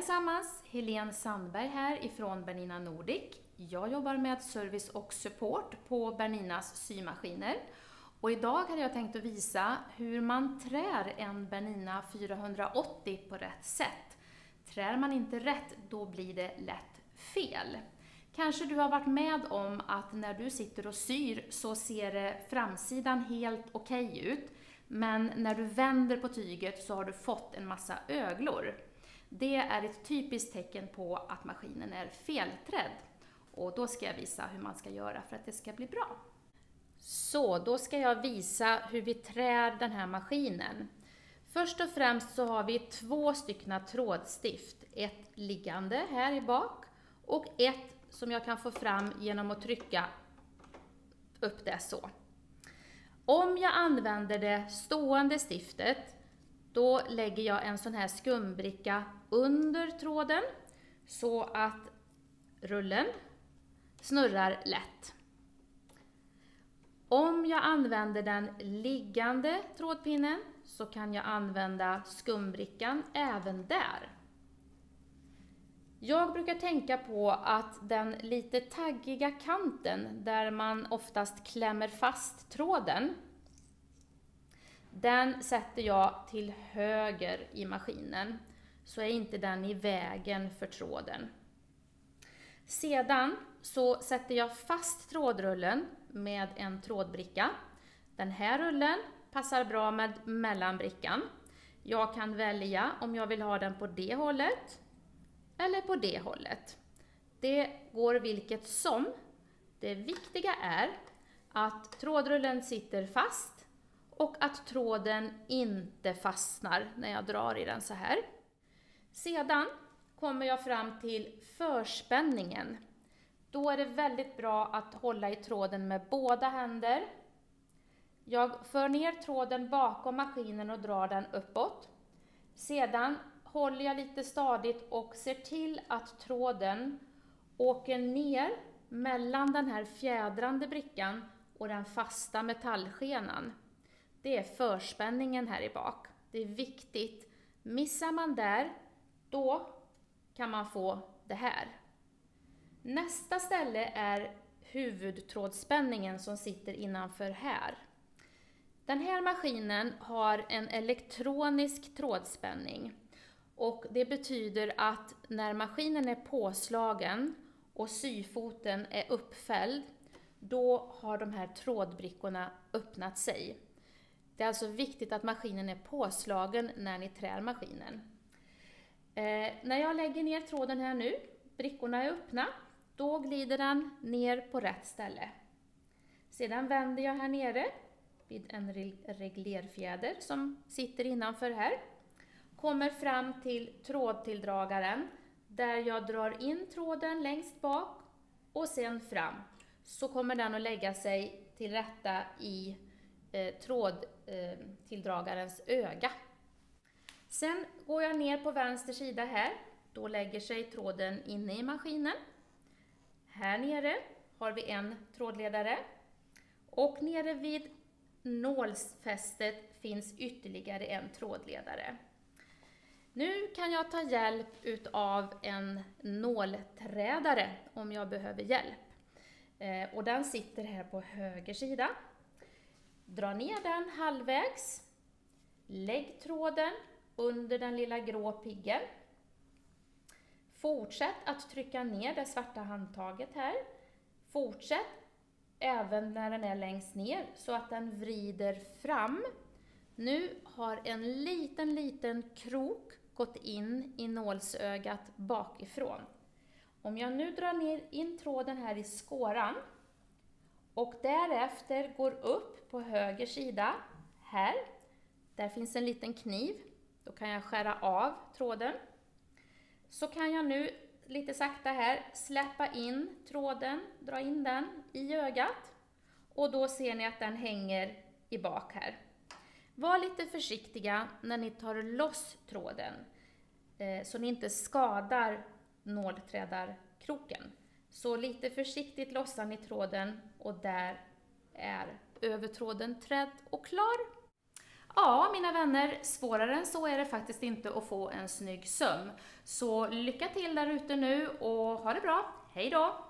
allesammans! Helene Sandberg här ifrån Bernina Nordic. Jag jobbar med service och support på Berninas symaskiner. Och idag hade jag tänkt att visa hur man trär en Bernina 480 på rätt sätt. Trär man inte rätt, då blir det lätt fel. Kanske du har varit med om att när du sitter och syr så ser framsidan helt okej okay ut, men när du vänder på tyget så har du fått en massa öglor. Det är ett typiskt tecken på att maskinen är felträdd. Och då ska jag visa hur man ska göra för att det ska bli bra. Så, då ska jag visa hur vi trär den här maskinen. Först och främst så har vi två stycken trådstift. Ett liggande här i bak och ett som jag kan få fram genom att trycka upp det så. Om jag använder det stående stiftet då lägger jag en sån här skumbricka under tråden så att rullen snurrar lätt. Om jag använder den liggande trådpinnen så kan jag använda skumbrickan även där. Jag brukar tänka på att den lite taggiga kanten där man oftast klämmer fast tråden den sätter jag till höger i maskinen, så är inte den i vägen för tråden. Sedan så sätter jag fast trådrullen med en trådbricka. Den här rullen passar bra med mellanbrickan. Jag kan välja om jag vill ha den på det hållet eller på det hållet. Det går vilket som. Det viktiga är att trådrullen sitter fast och att tråden inte fastnar när jag drar i den så här. Sedan kommer jag fram till förspänningen. Då är det väldigt bra att hålla i tråden med båda händer. Jag för ner tråden bakom maskinen och drar den uppåt. Sedan håller jag lite stadigt och ser till att tråden åker ner mellan den här fjädrande brickan och den fasta metallskenan. Det är förspänningen här i bak. Det är viktigt. Missar man där, då kan man få det här. Nästa ställe är huvudtrådspänningen som sitter innanför här. Den här maskinen har en elektronisk trådspänning och det betyder att när maskinen är påslagen och syfoten är uppfälld, då har de här trådbrickorna öppnat sig. Det är alltså viktigt att maskinen är påslagen när ni trär maskinen. Eh, när jag lägger ner tråden här nu, brickorna är öppna, då glider den ner på rätt ställe. Sedan vänder jag här nere vid en reglerfjäder som sitter innanför här. Kommer fram till trådtilldragaren där jag drar in tråden längst bak och sen fram. Så kommer den att lägga sig till rätta i eh, trådtilldragarens eh, öga. Sen går jag ner på vänster sida här. Då lägger sig tråden inne i maskinen. Här nere har vi en trådledare. Och nere vid nålsfästet finns ytterligare en trådledare. Nu kan jag ta hjälp utav en nålträdare om jag behöver hjälp. Eh, och den sitter här på höger sida. Dra ner den halvvägs. Lägg tråden under den lilla grå piggen. Fortsätt att trycka ner det svarta handtaget här. Fortsätt även när den är längst ner så att den vrider fram. Nu har en liten, liten krok gått in i nålsögat bakifrån. Om jag nu drar ner in tråden här i skåran och därefter går upp på höger sida, här, där finns en liten kniv. Då kan jag skära av tråden. Så kan jag nu lite sakta här släppa in tråden, dra in den i ögat. Och då ser ni att den hänger i bak här. Var lite försiktiga när ni tar loss tråden, eh, så ni inte skadar nålträdarkroken. Så lite försiktigt lossar ni tråden och där är övertråden trädd och klar. Ja, mina vänner, svårare än så är det faktiskt inte att få en snygg söm. Så lycka till där ute nu och ha det bra. Hej då!